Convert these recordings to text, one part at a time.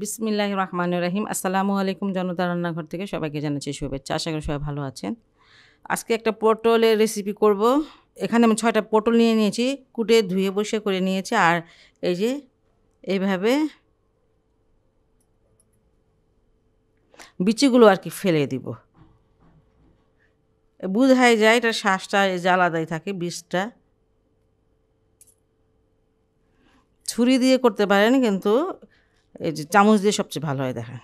বিসমিল্লাহ রহমান রহিম আসসালামু আলাইকুম জনতা রান্নাঘর থেকে সবাইকে জানাচ্ছি শুভেচ্ছা। আশা করি সবাই ভালো আছেন। আজকে একটা পটলের রেসিপি করব। এখানে আমি ছয়টা পটল নিয়ে নিয়েছি, কুটে, ধুয়ে, বসে করে নিয়েছি। আর এই যে এইভাবে বিচিগুলো আর কি ফেলে দিব। বুঝাই যায় এটা শ্বাসটা আলাদাই থাকে বীজটা ছুরি দিয়ে করতে পারেন, কিন্তু এই যে চামচ দিয়ে সবচেয়ে ভালো হয় দেখেন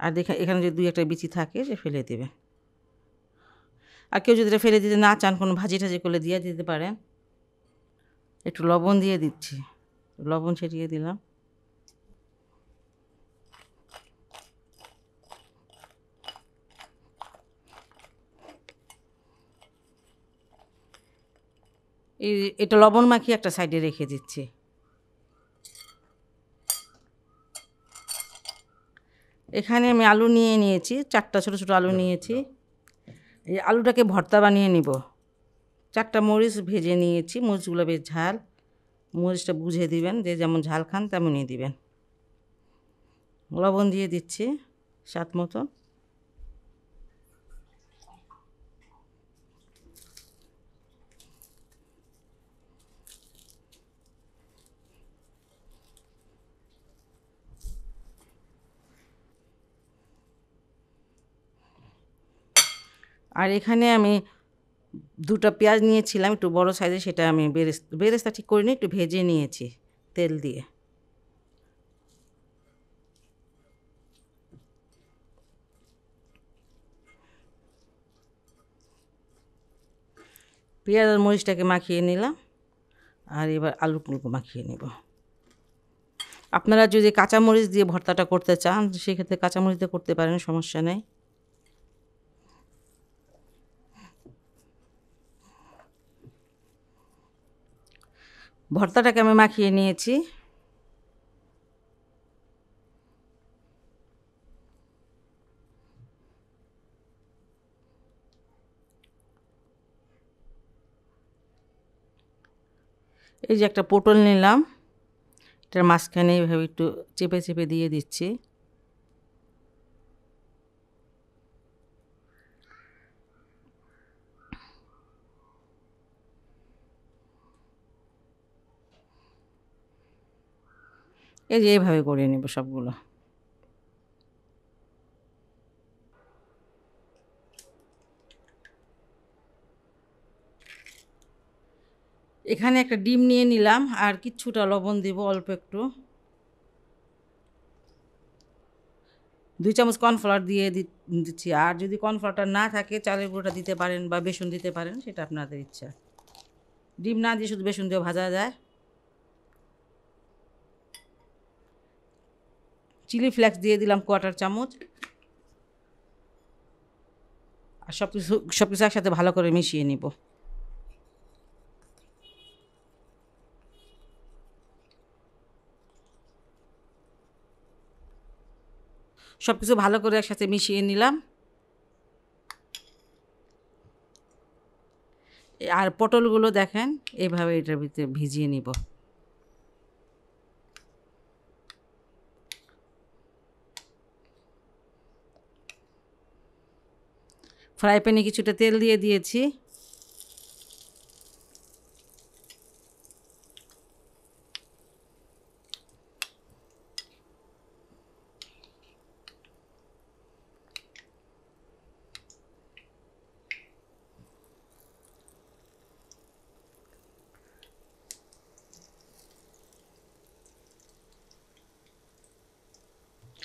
আর দেখা, এখানে যদি দুই একটা বিচি থাকে যে ফেলে দেবে। আর কেউ যদি ফেলে দিতে না চান, কোনো ভাজি টাজি করলে দিয়ে দিতে পারেন। একটু লবণ দিয়ে দিচ্ছি। লবণ ছিটিয়ে দিলাম। এই এটা লবণ মাখিয়ে একটা সাইডে রেখে দিচ্ছি। এখানে আমি আলু নিয়ে নিয়েছি, চারটা ছোটো ছোটো আলু নিয়েছি। এই আলুটাকে ভর্তা বানিয়ে নিব। চারটা মরিচ ভেজে নিয়েছি, মরিচগুলো বেশ ঝাল। মরিচটা বুঝে দিবেন, যে যেমন ঝাল খান তেমনই দিবেন। লবণ দিয়ে দিচ্ছি, স্বাদ মতো। আর এখানে আমি দুটো পেঁয়াজ নিয়েছিলাম, একটু বড় সাইজে সেটা আমি বেরেস, বেরেস্তা ঠিক করিনি, একটু ভেজে নিয়েছি তেল দিয়ে। পেঁয়াজ আর মরিচটাকে মাখিয়ে নিলাম, আর এবার আলুগুলো মাখিয়ে নেব। আপনারা যদি কাঁচামরিচ দিয়ে ভর্তাটা করতে চান, সেক্ষেত্রে কাঁচামরিচ দিয়ে করতে পারেন, সমস্যা নেই। ভর্তাটাকে আমি মাখিয়ে নিয়েছি। এই যে একটা পটল নিলাম, এটার মাঝখানে এইভাবে একটু চেপে চেপে দিয়ে দিচ্ছি। এই যে এইভাবে করে নেব সবগুলো। এখানে একটা ডিম নিয়ে নিলাম, আর কিচ্ছুটা লবণ দিব অল্প একটু। দুই চামচ কর্নফ্লাওয়ার দিয়ে দিচ্ছি, আর যদি কর্নফ্লাওয়ারটা না থাকে, চালের গুঁড়োটা দিতে পারেন বা বেসন দিতে পারেন, সেটা আপনাদের ইচ্ছা। ডিম না দিয়ে শুধু বেসন দিয়ে ভাজা যায়। চিলি ফ্লেক্স দিয়ে দিলাম কোয়াটার চামচ। আর সব কিছু সব কিছু একসাথে ভালো করে মিশিয়ে নিব। সব কিছু ভালো করে একসাথে মিশিয়ে নিলাম। আর পটলগুলো দেখেন এইভাবে এটার ভিতরে ভিজিয়ে নিব। ফ্রাই প্যানে কিছুটা তেল দিয়ে দিয়েছি।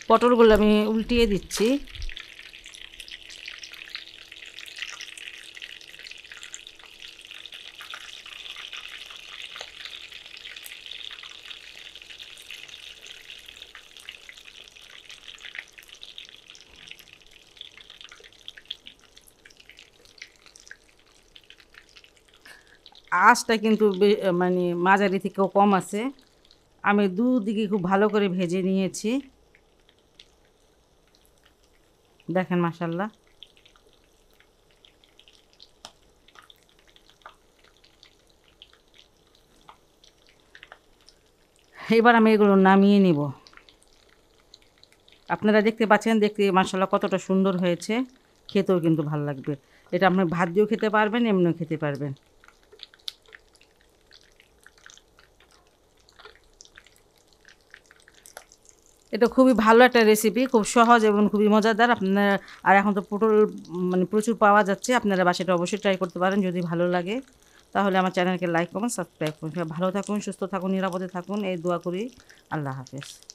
পটলগুলো আমি উল্টিয়ে দিচ্ছি। আঁচটা কিন্তু মানে মাঝারি থেকেও কম আছে। আমি দুদিকে খুব ভালো করে ভেজে নিয়েছি। দেখেন মাসাল্লাহ এবার আমি এগুলো নামিয়ে নিব। আপনারা দেখতে পাচ্ছেন, দেখতে মাসাল্লাহ কতটা সুন্দর হয়েছে। খেতেও কিন্তু ভালো লাগবে। এটা আপনি ভাত দিয়েও খেতে পারবেন, এমনিও খেতে পারবেন। এটা খুবই ভালো একটা রেসিপি খুব সহজ এবং খুবই মজাদার। আপনারা, আর এখন তো পটল মানে প্রচুর পাওয়া যাচ্ছে। আপনারা বাসাটা অবশ্যই ট্রাই করতে পারেন যদি ভালো লাগে। তাহলে আমার চ্যানেলকে লাইক করুন সাবস্ক্রাইব করুন। ভালো থাকুন, সুস্থ থাকুন, নিরাপদে থাকুন। এই দোয়া করি। আল্লাহ হাফেজ।